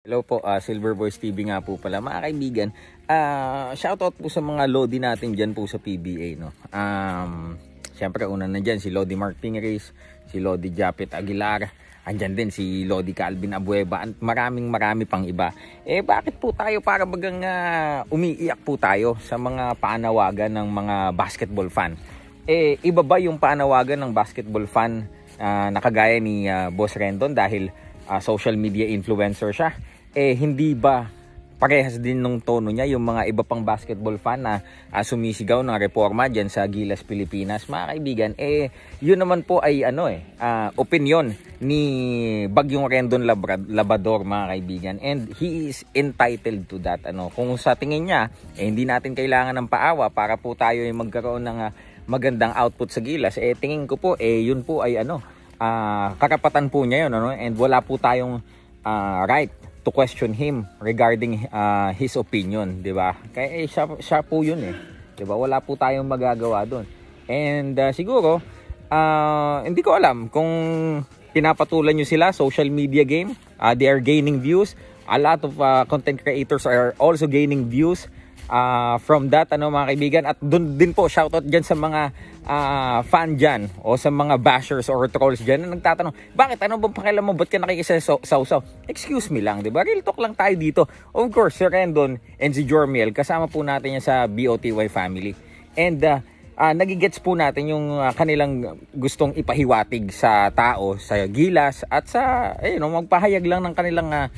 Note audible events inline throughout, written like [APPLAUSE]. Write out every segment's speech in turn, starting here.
Hello po, ah, Silver Boys TV nga po pala. Mga kaibigan, ah shoutout po sa mga Lodi natin dyan po sa PBA. No? Um, Siyempre, una na dyan si Lodi Mark Pingris, si Lodi Japet Aguilar, andyan din si Lodi Calvin Abueva, at maraming marami pang iba. Eh bakit po tayo para bagang ah, umiiyak po tayo sa mga panawagan ng mga basketball fan? Eh iba ba yung panawagan ng basketball fan ah, na kagaya ni ah, Boss Rendon dahil ah, social media influencer siya? Eh hindi ba parehas din nung tono niya yung mga iba pang basketball fan na ah, sumisigaw ng reforma dyan sa Gilas, Pilipinas. Mga kaibigan, eh, yun naman po ay ano eh, ah, opinion ni Bagyong Rendon Labra- Labador, mga kaibigan. And he is entitled to that. Ano, kung sa tingin niya, eh, hindi natin kailangan ng paawa para po tayo ay magkaroon ng ah, magandang output sa Gilas. Eh, tingin ko po, eh, yun po ay ano, ah, karapatan po niya yun. Ano? And wala po tayong ah, right to question him regarding uh, his opinion, 'di ba? Kaya eh, siya, siya po 'yun eh. 'Di ba? Wala po tayong magagawa doon. And uh, siguro uh, hindi ko alam kung pinapatulan niyo sila social media game, uh, they are gaining views. A lot of uh, content creators are also gaining views uh, from that ano mga kaibigan at doon din po shoutout diyan sa mga uh, fan diyan o sa mga bashers or trolls diyan na nagtatanong bakit? Ano bang pakialam mo? Ba't ka nakikisa sa sausaw excuse me lang di ba? Real talk lang tayo dito. Of course si Rendon and si Jormiel kasama po natin yan sa BOTY family. And uh, uh, nagigets po natin yung uh, kanilang gustong ipahiwatig sa tao sa gilas at sa ayun magpahayag lang ng kanilang uh,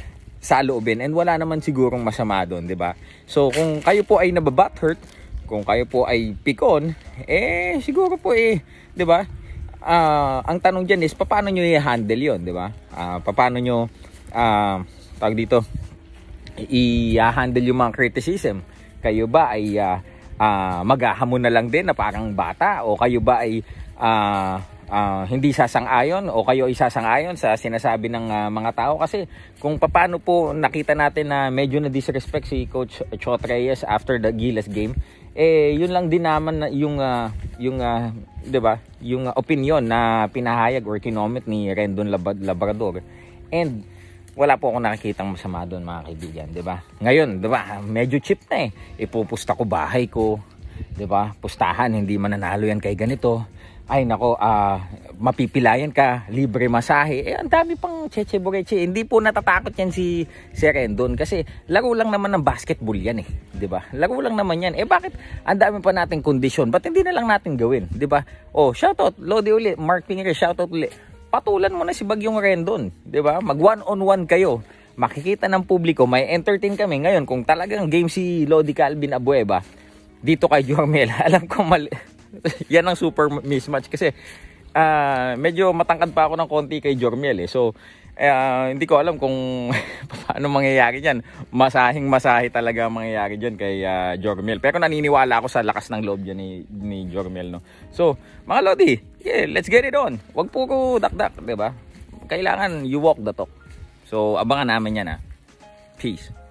sa loobin and wala naman sigurong masama doon, 'di ba? So kung kayo po ay nababat hurt, kung kayo po ay pikon, eh siguro po eh, 'di ba? Ah, ang tanong diyan is paano niyo i-handle 'yon, 'di ba? Ah, paano niyo ah tawag dito i-handle yung mga criticism? Kayo ba ay uh, uh, maghahamon na lang din na parang bata o kayo ba ay uh, uh, hindi sasang-ayon o kayo isasang-ayon sa sinasabi ng uh, mga tao kasi kung paano po nakita natin na medyo na disrespect si coach Chot Reyes after the Gilas game eh yun lang din naman yung uh, yung uh, 'di ba yung uh, opinion na pinahayag or kinomment ni Rendon Lab- Labrador and wala po akong nakikitang masama doon mga kaibigan, 'di ba? Ngayon, 'di ba? Medyo cheap na eh. Ipupusta ko bahay ko, 'di ba? Pustahan, hindi mananalo yan kay ganito ay nako, uh, mapipilayan ka, libre masahe. Eh, ang dami pang cheche boreche. Hindi po natatakot yan si, si Rendon kasi laro lang naman ng basketball yan eh. 'di ba? Laro lang naman yan. Eh bakit ang dami pa nating kondisyon? Ba't hindi na lang natin gawin? 'di ba? Oh, shoutout Lodi uli, Mark Pinger, shoutout uli. Patulan mo na si Bagyong Rendon, 'di ba? Mag one on one kayo. Makikita ng publiko, may entertain kami ngayon kung talagang game si Lodi Calvin Abueva dito kay Jormel. [LAUGHS] Alam ko mali [LAUGHS] yan ang super mismatch kasi uh, medyo matangkad pa ako ng konti kay Jormiel eh. So uh, hindi ko alam kung [LAUGHS] paano mangyayari diyan. Masahing masahe talaga mangyayari diyan kay uh, Jormiel. Pero naniniwala ako sa lakas ng loob diyan ni ni Jormiel no. So, mga lodi, yeah, let's get it on. Wag po ko dakdak, 'di ba? Kailangan you walk the talk. So, abangan namin yan ha. Peace.